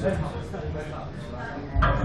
诶好下一位